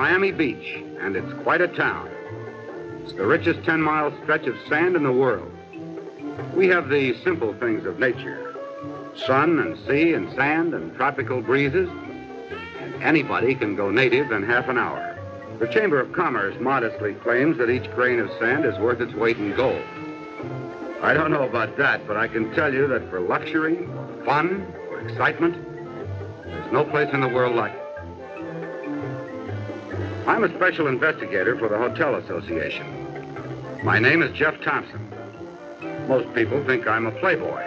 Miami Beach, and it's quite a town. It's the richest 10 mile stretch of sand in the world. We have the simple things of nature sun and sea and sand and tropical breezes. And anybody can go native in half an hour. The Chamber of Commerce modestly claims that each grain of sand is worth its weight in gold. I don't know about that, but I can tell you that for luxury, fun, or excitement, there's no place in the world like it. I'm a special investigator for the Hotel Association. My name is Jeff Thompson. Most people think I'm a playboy.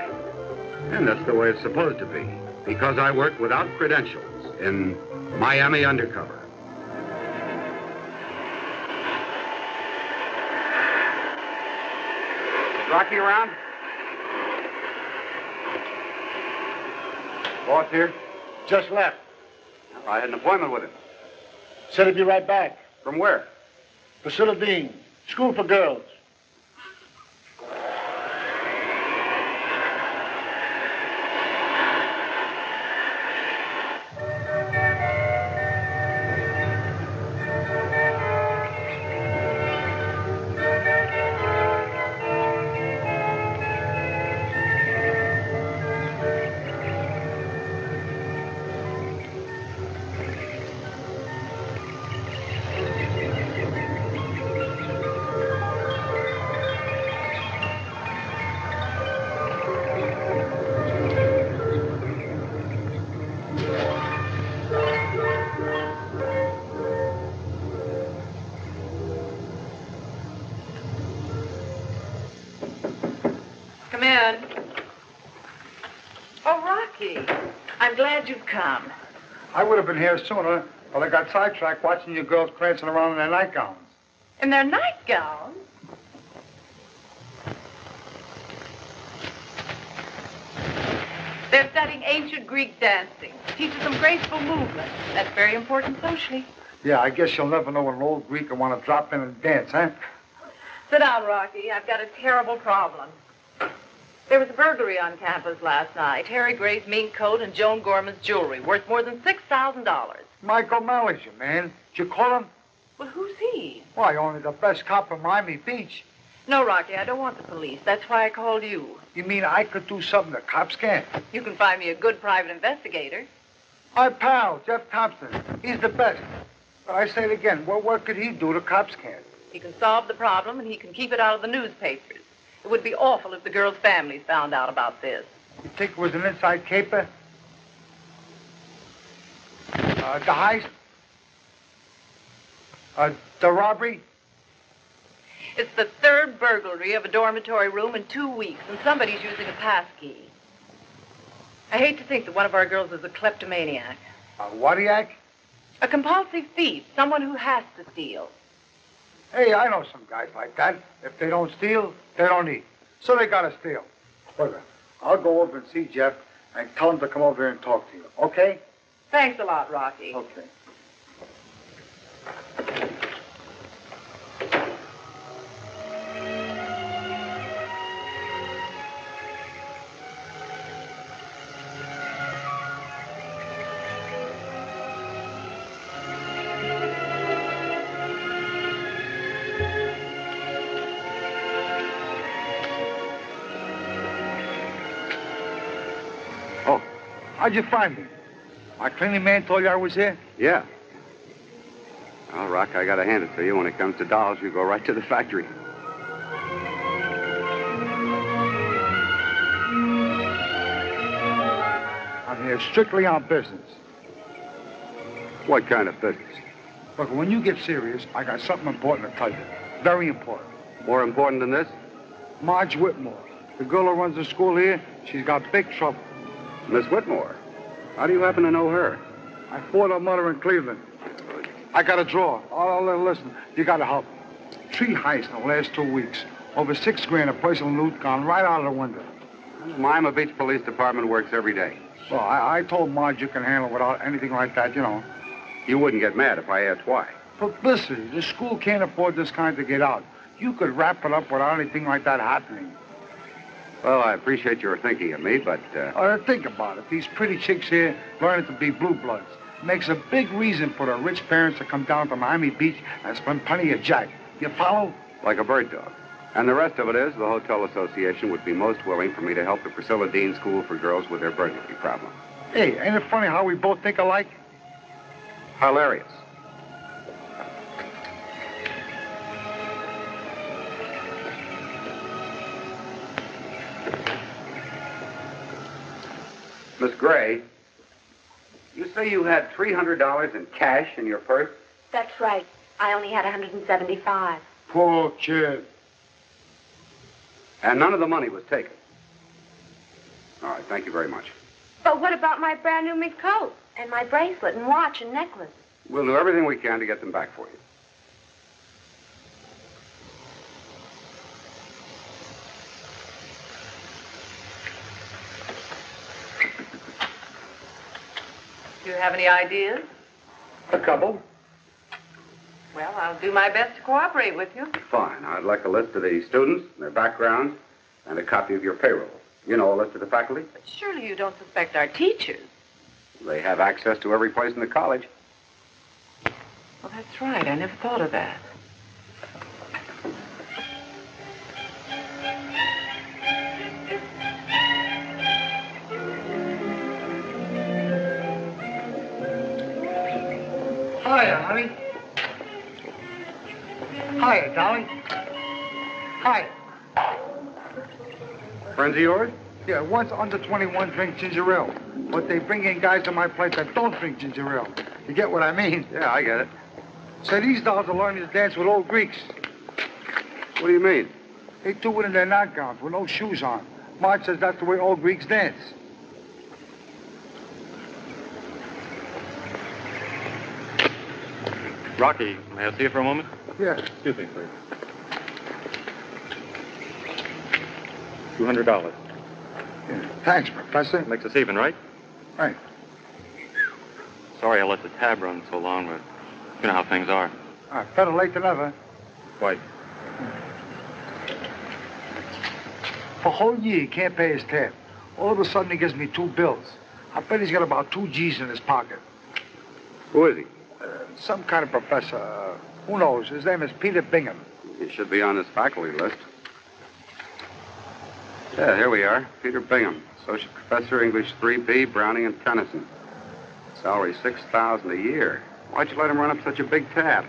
And that's the way it's supposed to be, because I work without credentials in Miami undercover. Rocky around? Boss here? Just left. I had an appointment with him. Said he'd be right back. From where? Priscilla Dean, School for Girls. Come. I would have been here sooner, but I got sidetracked watching you girls prancing around in their nightgowns. In their nightgowns? They're studying ancient Greek dancing. Teaches them graceful movement. That's very important socially. Yeah, I guess you'll never know an old Greek will want to drop in and dance, huh? Sit down, Rocky. I've got a terrible problem. There was a burglary on campus last night. Terry Gray's mink coat and Joan Gorman's jewelry, worth more than $6,000. Michael Mellinger, man. Did you call him? Well, who's he? Why, only the best cop in Miami Beach. No, Rocky, I don't want the police. That's why I called you. You mean I could do something the cops can't? You can find me a good private investigator. Our pal, Jeff Thompson. He's the best. But I say it again, what work could he do the cops can't? He can solve the problem and he can keep it out of the newspapers. It would be awful if the girls' families found out about this. You think it was an inside caper? Uh, the heist? Uh, the robbery? It's the third burglary of a dormitory room in two weeks, and somebody's using a pass key. I hate to think that one of our girls is a kleptomaniac, A whatiac? a compulsive thief, someone who has to steal. Hey, I know some guys like that. If they don't steal, they don't eat. So they gotta steal. Look, I'll go over and see Jeff and tell him to come over here and talk to you. Okay? Thanks a lot, Rocky. Okay. How'd you find me? My cleaning man told you I was here? Yeah. Well, Rock, I gotta hand it to you. When it comes to dolls, you go right to the factory. I'm here strictly on business. What kind of business? Look, when you get serious, I got something important to tell you. Very important. More important than this? Marge Whitmore, the girl who runs the school here, she's got big trouble. Miss Whitmore. How do you happen to know her? I fought her mother in Cleveland. I got a draw. Oh, listen, you got to help. Three heists in the last two weeks. Over six grand of personal loot gone right out of the window. Miami Beach Police Department works every day. Well, I, I told Marge you can handle it without anything like that, you know. You wouldn't get mad if I asked why. Publicity. The school can't afford this kind to get out. You could wrap it up without anything like that happening. Well, I appreciate your thinking of me, but uh, Uh, think about it. These pretty chicks here learning to be blue bloods. makes a big reason for the rich parents to come down to Miami Beach and spend plenty of jack. You follow? Like a bird dog. And the rest of it is the Hotel Association would be most willing for me to help the Priscilla Dean School for Girls with their burglary problem. Hey, ain't it funny how we both think alike? Hilarious. Miss Gray, you say you had $300 in cash in your purse? That's right. I only had 175. Poor kid. And none of the money was taken. All right, thank you very much. But what about my brand new mink coat? And my bracelet and watch and necklace? We'll do everything we can to get them back for you. You have any ideas? A couple. Well, I'll do my best to cooperate with you. Fine. I'd like a list of the students, their backgrounds, and a copy of your payroll. You know, a list of the faculty. But surely you don't suspect our teachers. They have access to every place in the college. Well, that's right. I never thought of that. Hiya, honey. Hiya, darling. Hi. Friends of yours? Yeah, once under 21 drink ginger ale. But they bring in guys to my place that don't drink ginger ale. You get what I mean? Yeah, I get it. Say, these dolls are learning to dance with old Greeks. What do you mean? They do it in their nightgowns with no shoes on. Marge says that's the way old Greeks dance. Rocky, may I see you for a moment? Yeah. Excuse me, please. Two hundred dollars. yeah. Thanks, Professor. Makes us even, right? Right. Sorry I let the tab run so long, but you know how things are. Uh, better late than never. Quite. For a whole year, he can't pay his tab. All of a sudden, he gives me two bills. I bet he's got about two G's in his pocket. Who is he? Some kind of professor. Uh, who knows? His name is Peter Bingham. He should be on this faculty list. Yeah, here we are. Peter Bingham, Associate Professor, English 3B, Browning and Tennyson. Salary 6000 a year. Why'd you let him run up such a big tab?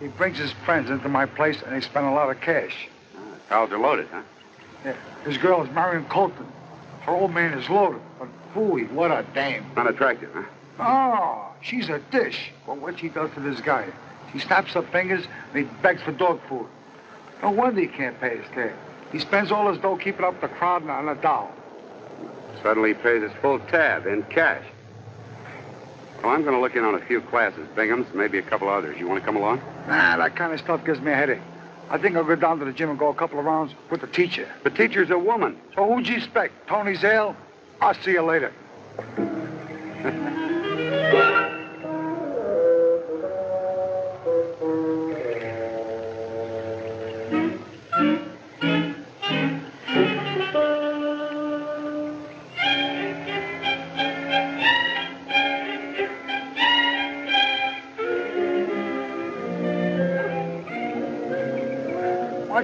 He brings his friends into my place, and they spend a lot of cash. Ah, Pals are loaded, huh? Yeah. His girl is Marion Colton. Her old man is loaded. But phooey, what a dame. Unattractive, huh? Oh, she's a dish. Well, what she does to this guy? She snaps her fingers and he begs for dog food. No wonder he can't pay his tab. He spends all his dough keeping up the crowd on a doll. Suddenly he pays his full tab in cash. Well, I'm going to look in on a few classes, Bingham's, maybe a couple others. You want to come along? Nah, that kind of stuff gives me a headache. I think I'll go down to the gym and go a couple of rounds with the teacher. The teacher's a woman. So who'd you expect? Tony Zale? I'll see you later.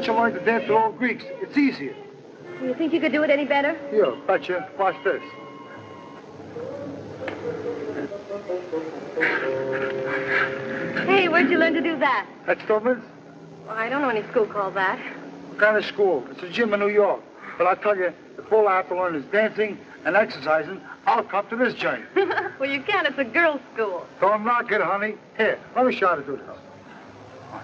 Why don't you learn to dance with old Greeks? It's easier. You think you could do it any better? Here, betcha. Watch this. Hey, where'd you learn to do that? At Stillman's? Well, I don't know any school called that. What kind of school? It's a gym in New York. But I tell you, if all I have to learn is dancing and exercising, I'll come to this joint. well, you can't. It's a girls' school. Don't knock it, honey. Here, let me show you how to do this. Watch.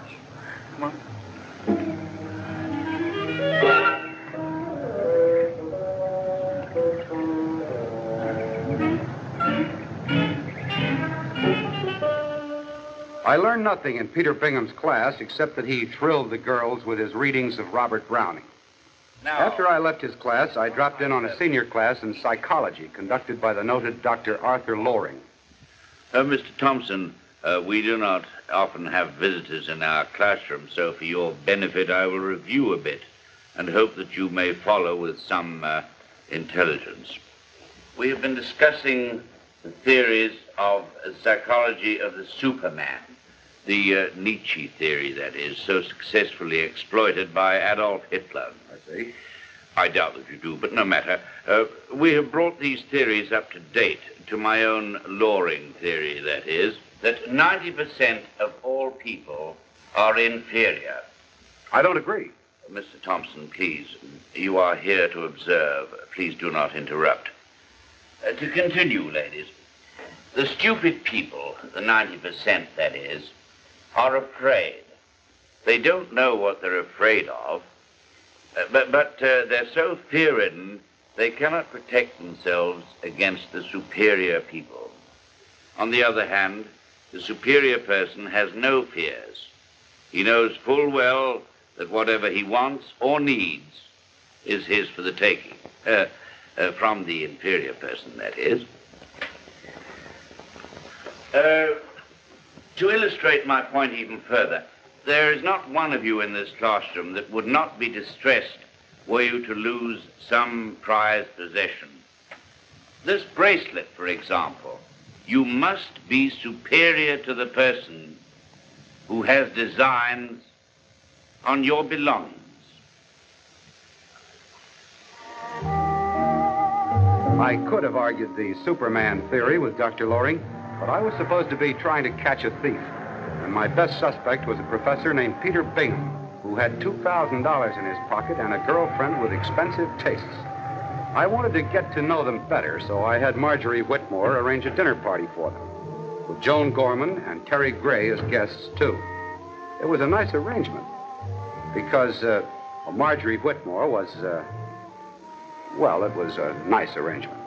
I learned nothing in Peter Bingham's class except that he thrilled the girls with his readings of Robert Browning. Now, After I left his class, I dropped in on a senior class in psychology conducted by the noted Dr. Arthur Loring. Uh, Mr. Thompson, uh, we do not often have visitors in our classroom, so for your benefit, I will review a bit and hope that you may follow with some uh, intelligence. We have been discussing the theories of psychology of the Superman, the uh, Nietzsche theory, that is, so successfully exploited by Adolf Hitler. I see. I doubt that you do, but no matter. Uh, we have brought these theories up to date to my own Loring theory, that is, that 90% of all people are inferior. I don't agree. Mr. Thompson, please, you are here to observe. Please do not interrupt. Uh, to continue, ladies, the stupid people, the 90% that is, are afraid. They don't know what they're afraid of, uh, but, but uh, they're so fear ridden they cannot protect themselves against the superior people. On the other hand, the superior person has no fears. He knows full well that whatever he wants or needs is his for the taking. Uh, uh, from the inferior person, that is. To illustrate my point even further, there is not one of you in this classroom that would not be distressed were you to lose some prized possession. This bracelet, for example, you must be superior to the person who has designs on your belongings. I could have argued the Superman theory with Dr. Loring, but I was supposed to be trying to catch a thief. And my best suspect was a professor named Peter Bingham, who had $2,000 in his pocket and a girlfriend with expensive tastes. I wanted to get to know them better, so I had Marjorie Whitmore arrange a dinner party for them, with Joan Gorman and Terry Gray as guests, too. It was a nice arrangement, because uh, Marjorie Whitmore was, uh, well, it was a nice arrangement.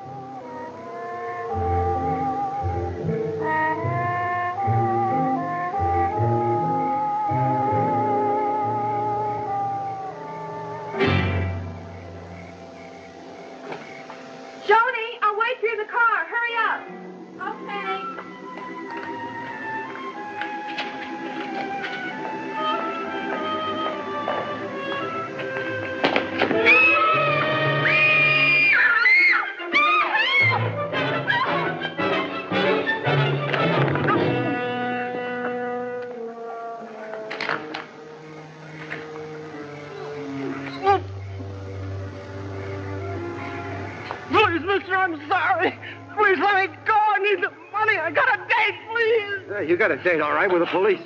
I'm sorry. Please let me go. I need the money. I got a date, please. Uh, you got a date, all right, with the police.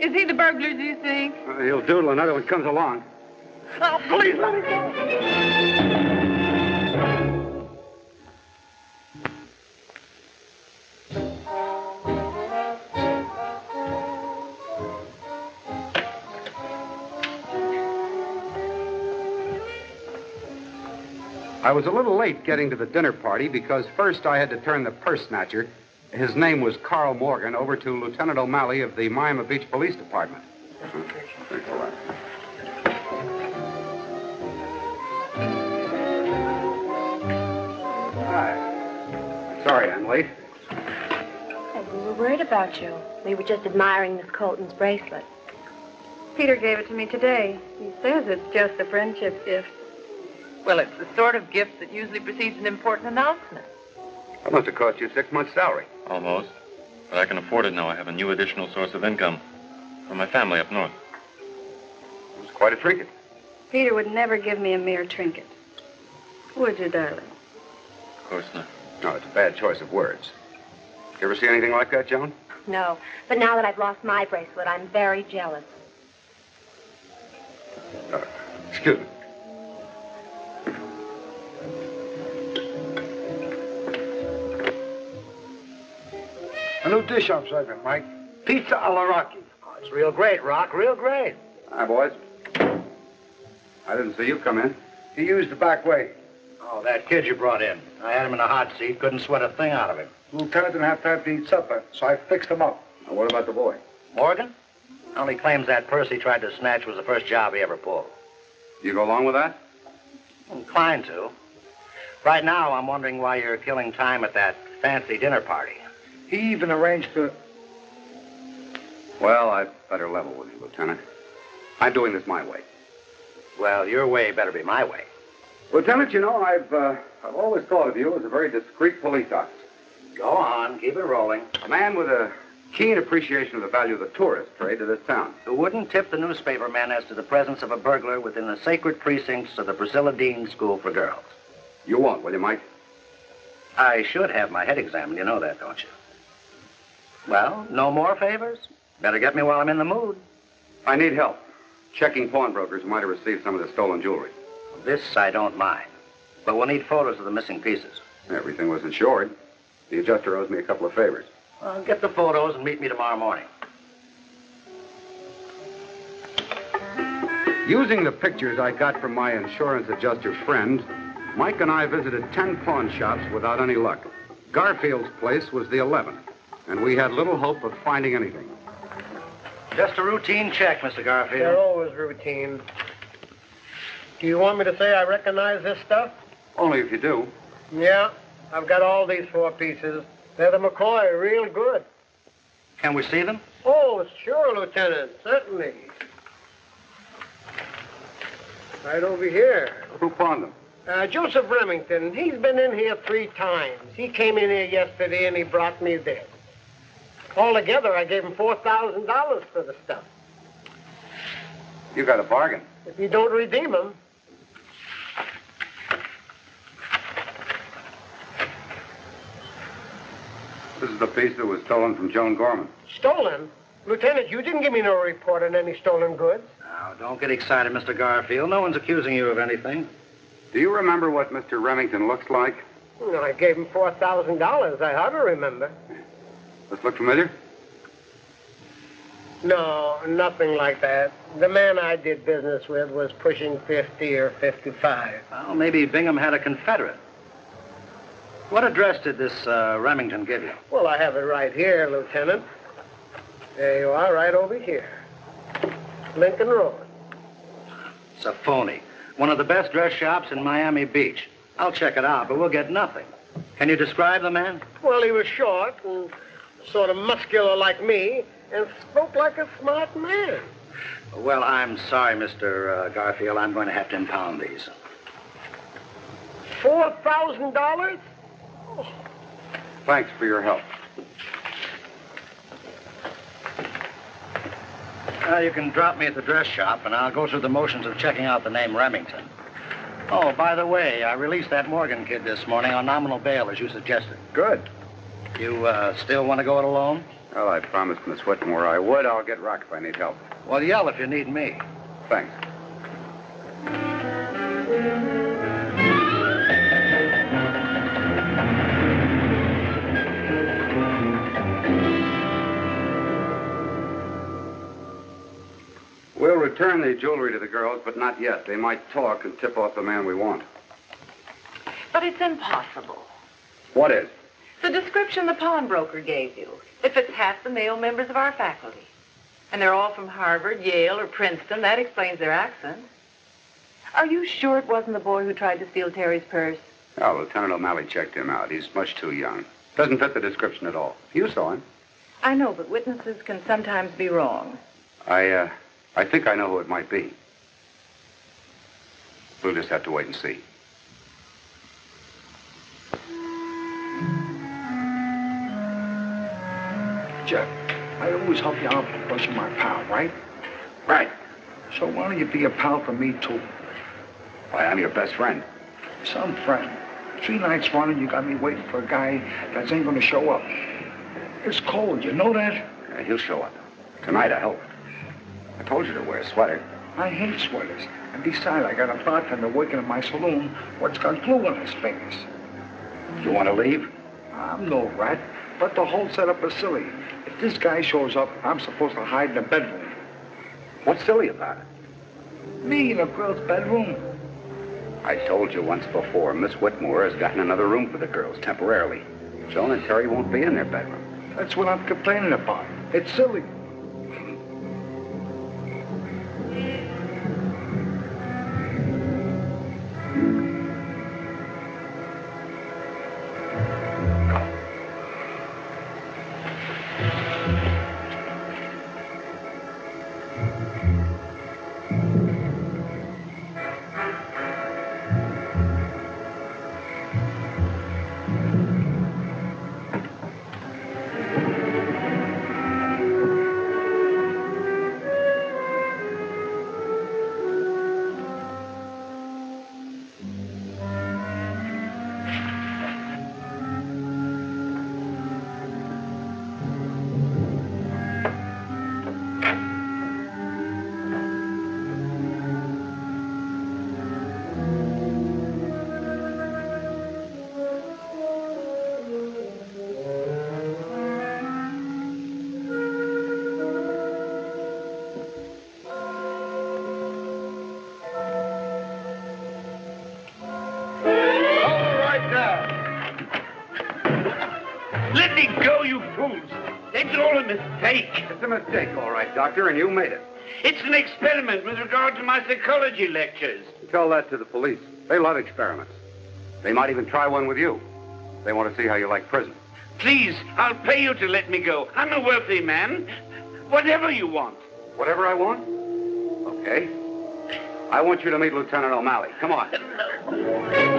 Is he the burglar, do you think? Uh, he'll doodle another one comes along. Oh, please let me go. I was a little late getting to the dinner party because first I had to turn the purse snatcher, his name was Carl Morgan, over to Lieutenant O'Malley of the Miami Beach Police Department. Thanks a. Hi. Sorry I'm late. we were worried about you. We were just admiring Miss Colton's bracelet. Peter gave it to me today. He says it's just a friendship gift. Well, it's the sort of gift that usually precedes an important announcement. That must have cost you six months' salary. Almost. But I can afford it now. I have a new additional source of income from my family up north. It was quite a trinket. Peter would never give me a mere trinket. Would you, darling? Of course not. No, it's a bad choice of words. You ever see anything like that, Joan? No, but now that I've lost my bracelet, I'm very jealous. Uh, excuse me. Dish I'm serving, Mike. Pizza alla Rocky. Oh, it's real great, Rock. Real great. Hi, boys. I didn't see you come in. He used the back way. Oh, that kid you brought in. I had him in a hot seat. Couldn't sweat a thing out of him. Lieutenant didn't have time to eat supper, so I fixed him up. Now, what about the boy? Morgan? Only claims that purse he tried to snatch was the first job he ever pulled. You go along with that? Inclined to. Right now, I'm wondering why you're killing time at that fancy dinner party. He even arranged for. Well, I'd better level with you, Lieutenant. I'm doing this my way. Well, your way better be my way. Lieutenant, you know, I've, uh, I've always thought of you as a very discreet police officer. Go on, keep it rolling. A man with a keen appreciation of the value of the tourist trade to this town. Who wouldn't tip the newspaper men as to the presence of a burglar within the sacred precincts of the Priscilla Dean School for Girls? You won't, will you, Mike? I should have my head examined. You know that, don't you? Well, no more favors? Better get me while I'm in the mood. I need help. Checking pawnbrokers who might have received some of the stolen jewelry. This I don't mind. But we'll need photos of the missing pieces. Everything was insured. The adjuster owes me a couple of favors. Well, get the photos and meet me tomorrow morning. Using the pictures I got from my insurance adjuster friend, Mike and I visited 10 pawn shops without any luck. Garfield's place was the 11th, and we had little hope of finding anything. Just a routine check, Mr. Garfield. They're always routine. Do you want me to say I recognize this stuff? Only if you do. Yeah, I've got all these four pieces. They're the McCoy, real good. Can we see them? Oh, sure, Lieutenant, certainly. Right over here. Who pawned them? Uh, Joseph Remington, he's been in here three times. He came in here yesterday and he brought me this. Altogether, I gave him $4,000 for the stuff. You got a bargain. If you don't redeem them, This is the piece that was stolen from Joan Gorman. stolen. Lieutenant, you didn't give me no report on any stolen goods. Now, don't get excited, Mr. Garfield. No one's accusing you of anything. Do you remember what Mr. Remington looks like? No, I gave him $4,000. I hardly remember. This look familiar? No, nothing like that. The man I did business with was pushing 50 or 55. Well, maybe Bingham had a Confederate. What address did this uh, Remington give you? Well, I have it right here, Lieutenant. There you are, right over here. Lincoln Road. It's a phony. One of the best dress shops in Miami Beach. I'll check it out, but we'll get nothing. Can you describe the man? Well, he was short and sort of muscular like me and spoke like a smart man. Well, I'm sorry, Mr. Uh, Garfield. I'm going to have to impound these. $4,000? Thanks for your help. Uh, you can drop me at the dress shop, and I'll go through the motions of checking out the name Remington. Oh, by the way, I released that Morgan kid this morning on nominal bail, as you suggested. Good. You uh, still want to go it alone? Well, I promised Miss Whitmore I would. I'll get Rock if I need help. Well, yell if you need me. Thanks. We'll return the jewelry to the girls, but not yet. They might talk and tip off the man we want. But it's impossible. What is? The description the pawnbroker gave you. It fits half the male members of our faculty. And they're all from Harvard, Yale, or Princeton. That explains their accent. Are you sure it wasn't the boy who tried to steal Terry's purse? Oh, Lieutenant O'Malley checked him out. He's much too young. Doesn't fit the description at all. You saw him. I know, but witnesses can sometimes be wrong. I, uh, I think I know who it might be. We'll just have to wait and see. Jeff, I always help you out because you're my pal, right? Right. So why don't you be a pal for me, too? Why, I'm your best friend. Some friend. Three nights running, you got me waiting for a guy that ain't gonna show up. It's cold, you know that? Yeah, he'll show up. Tonight, I hope. I told you to wear a sweater. I hate sweaters. And besides, I got a bartender working in my saloon what's got glue on his fingers. You want to leave? I'm no rat, but the whole setup is silly. If this guy shows up, I'm supposed to hide in a bedroom. What's silly about it? Me in a girl's bedroom? I told you once before, Miss Whitmore has gotten another room for the girls temporarily. Joan and Terry won't be in their bedroom. That's what I'm complaining about. It's silly. Mistake. It's a mistake, all right, Doctor, and you made it. It's an experiment with regard to my psychology lectures. Tell that to the police. They love experiments. They might even try one with you. They want to see how you like prison. Please, I'll pay you to let me go. I'm a wealthy man. Whatever you want. Whatever I want? Okay. I want you to meet Lieutenant O'Malley. Come on.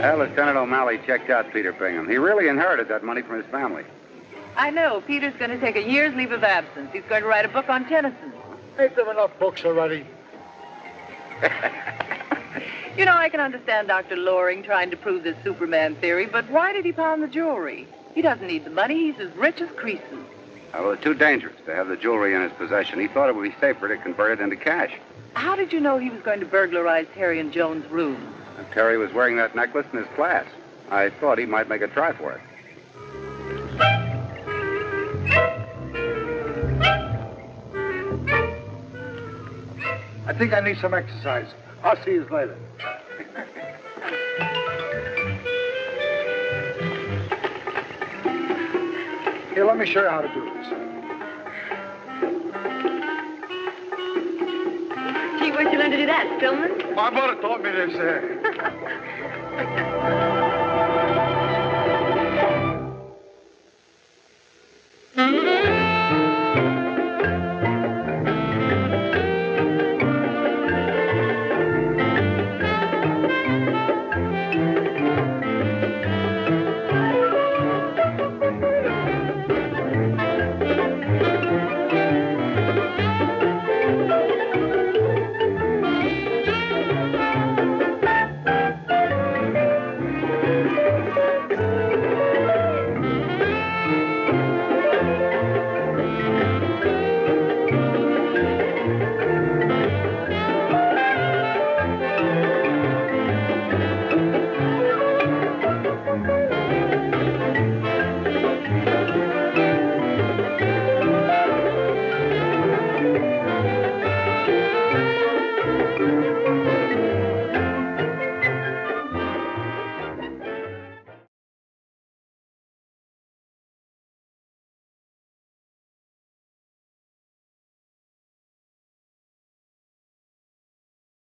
Well, Lieutenant O'Malley checked out Peter Bingham. He really inherited that money from his family. I know. Peter's going to take a year's leave of absence. He's going to write a book on Tennyson. Ain't there enough books already? You know, I can understand Dr. Loring trying to prove this Superman theory, but why did he pawn the jewelry? He doesn't need the money. He's as rich as Croesus. Uh, well, it's too dangerous to have the jewelry in his possession. He thought it would be safer to convert it into cash. How did you know he was going to burglarize Terry and Joan's room? And Terry was wearing that necklace in his class. I thought he might make a try for it. I think I need some exercise. I'll see you later. Here, let me show you how to do this. Gee, where'd you learn to do that, Stillman? My mother taught me this. Uh... Thank you.